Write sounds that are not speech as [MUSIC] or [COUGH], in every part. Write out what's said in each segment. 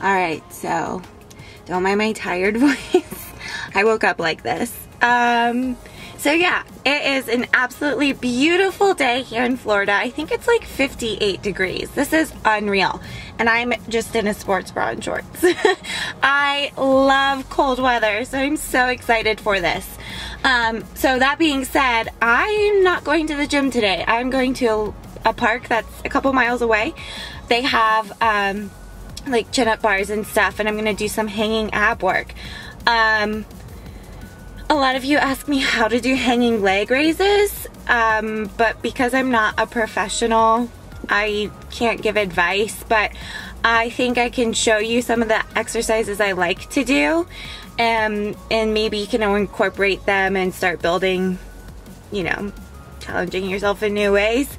Alright, so don't mind my tired [LAUGHS] voice. I woke up like this. Um, so yeah, it is an absolutely beautiful day here in Florida. I think it's like 58 degrees. This is unreal. And I'm just in a sports bra and shorts. [LAUGHS] I love cold weather, so I'm so excited for this. Um, so that being said, I'm not going to the gym today. I'm going to a park that's a couple miles away. They have um, like chin up bars and stuff and I'm gonna do some hanging ab work. Um, a lot of you ask me how to do hanging leg raises, um, but because I'm not a professional, I can't give advice, but I think I can show you some of the exercises I like to do um, and maybe you can incorporate them and start building, you know, challenging yourself in new ways.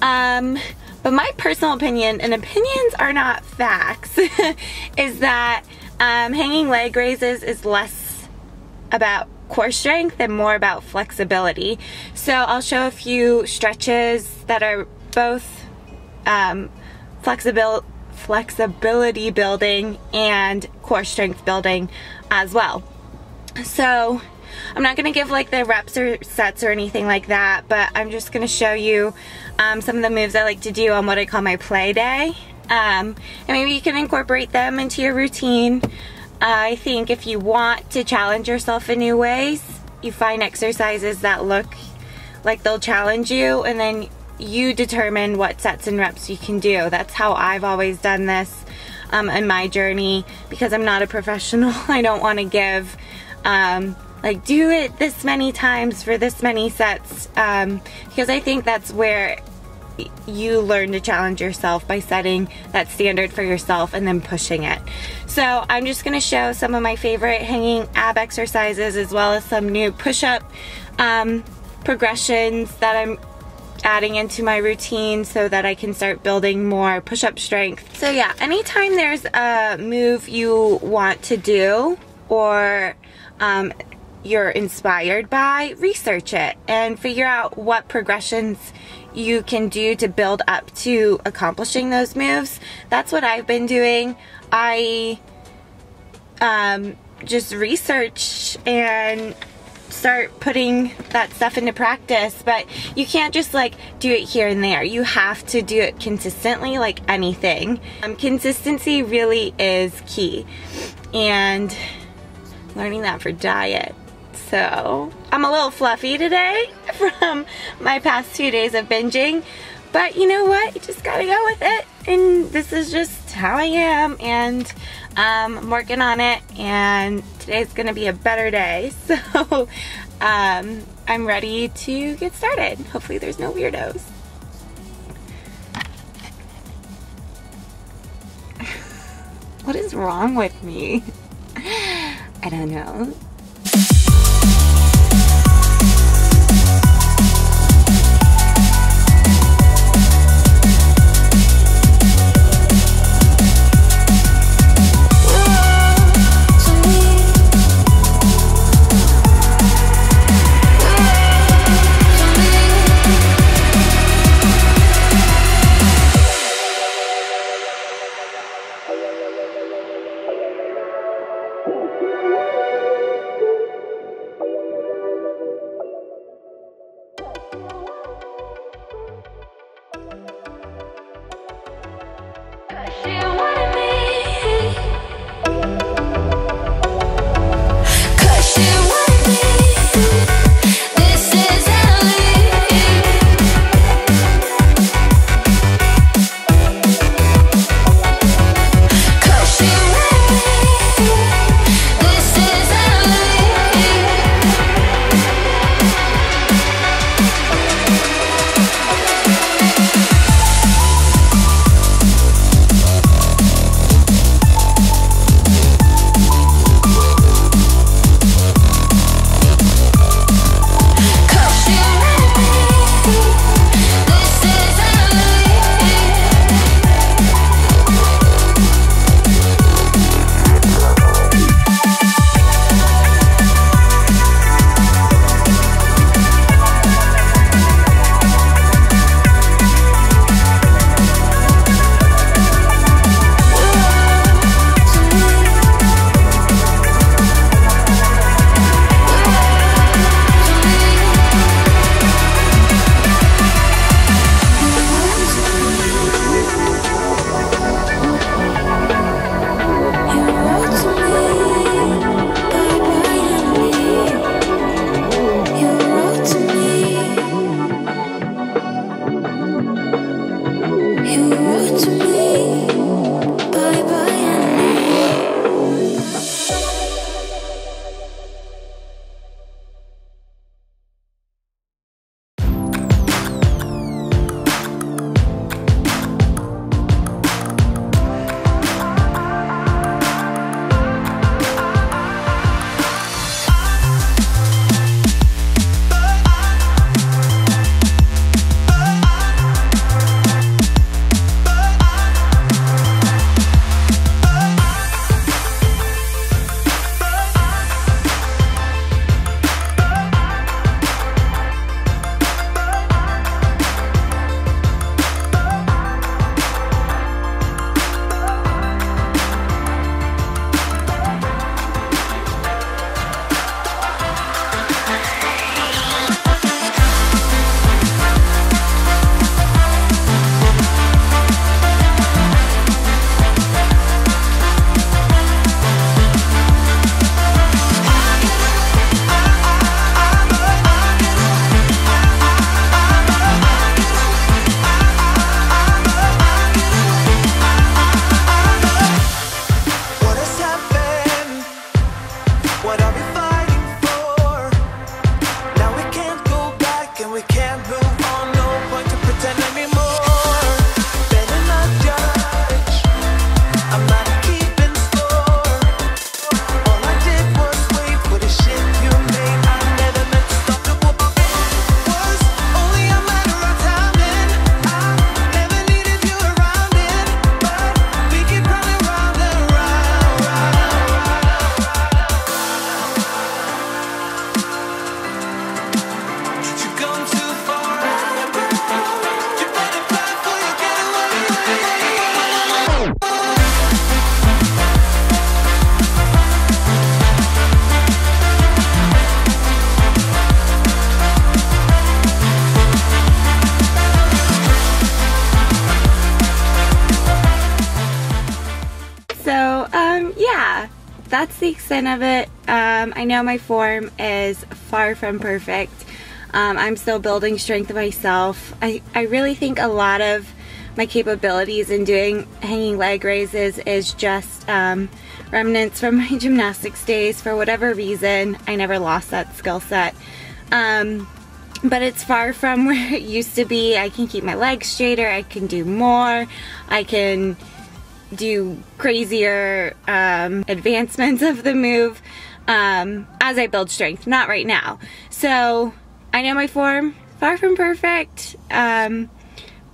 Um, but my personal opinion, and opinions are not facts, [LAUGHS] is that um, hanging leg raises is less about core strength and more about flexibility. So I'll show a few stretches that are both um, flexibil flexibility building and core strength building as well. So I'm not going to give like the reps or sets or anything like that, but I'm just going to show you um, some of the moves I like to do on what I call my play day. Um, and maybe you can incorporate them into your routine. I think if you want to challenge yourself in new ways, you find exercises that look like they'll challenge you and then you determine what sets and reps you can do. That's how I've always done this um, in my journey because I'm not a professional. [LAUGHS] I don't want to give um, like do it this many times for this many sets um, because I think that's where you learn to challenge yourself by setting that standard for yourself and then pushing it. So I'm just going to show some of my favorite hanging ab exercises as well as some new push-up um, progressions that I'm adding into my routine so that I can start building more push-up strength. So yeah, anytime there's a move you want to do or um, you're inspired by, research it and figure out what progressions you can do to build up to accomplishing those moves. That's what I've been doing. I um, just research and start putting that stuff into practice but you can't just like do it here and there you have to do it consistently like anything um, consistency really is key and learning that for diet so I'm a little fluffy today [LAUGHS] from my past two days of binging but you know what? You just gotta go with it and this is just how I am and um, I'm working on it and today's gonna be a better day. [LAUGHS] So um, I'm ready to get started. Hopefully there's no weirdos. [LAUGHS] What is wrong with me? I don't know that's the extent of it. Um, I know my form is far from perfect. Um, I'm still building strength myself. I, I really think a lot of my capabilities in doing hanging leg raises is just um, remnants from [LAUGHS] my gymnastics days. For whatever reason, I never lost that skill set. Um, but it's far from [LAUGHS] where it used to be. I can keep my legs straighter, I can do more, I can do crazier um, advancements of the move um, as I build strength, not right now. So I know my form, far from perfect, um,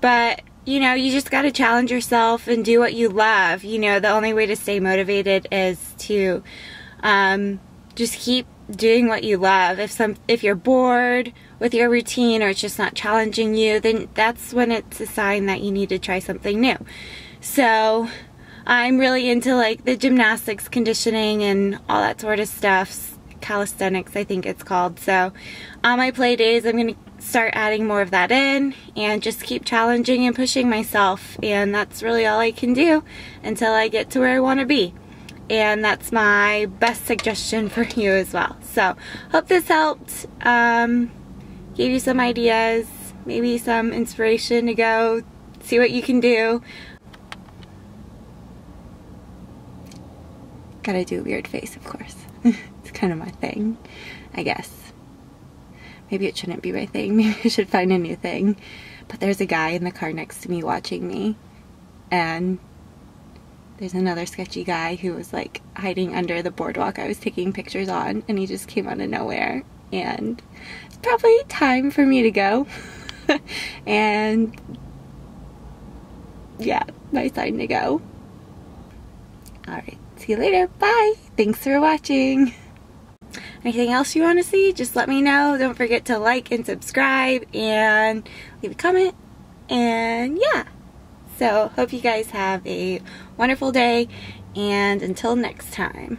but you know, you just got to challenge yourself and do what you love. You know, the only way to stay motivated is to um, just keep doing what you love. If some if you're bored with your routine or it's just not challenging you, then that's when it's a sign that you need to try something new. So, I'm really into like the gymnastics conditioning and all that sort of stuff. Calisthenics, I think it's called. So, on my play days, I'm going to start adding more of that in and just keep challenging and pushing myself. And that's really all I can do until I get to where I want to be and that's my best suggestion [LAUGHS] for you as well. So, hope this helped. Um, gave you some ideas, maybe some inspiration to go see what you can do. Gotta do a weird face, of course. [LAUGHS] it's kind of my thing, I guess. Maybe it shouldn't be my thing. [LAUGHS] Maybe I should find a new thing. But there's a guy in the car next to me watching me, and there's another sketchy guy who was like hiding under the boardwalk I was taking pictures on and he just came out of nowhere and it's probably time for me to go [LAUGHS] and yeah my sign to go alright see you later. Bye. Thanks for watching. Anything else you want to see? Just let me know. Don't forget to like and subscribe and leave a comment. And yeah. So hope you guys have a wonderful day and until next time.